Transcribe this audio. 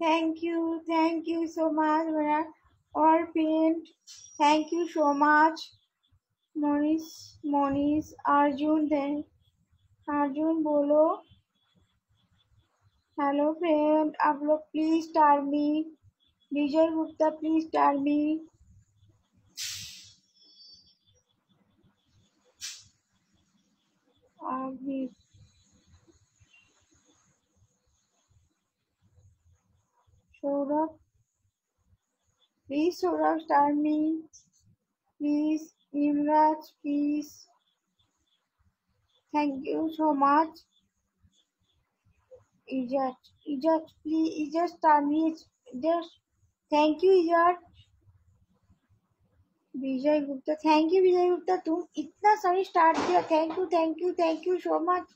Thank you, thank you so much, Virat. All paint. Thank you so much. Monish, Monish, Arjun, then Arjun बोलो hello friend आप लोग please star me Vijay Gupta please star me अभी Saurabh please Saurabh star me please Imraj please thank you so much Izzat Izzat please Izzat star me just thank you Izzat Vijay Gupta thank you Vijay Gupta तुम इतना सही start किया thank you thank you thank you so much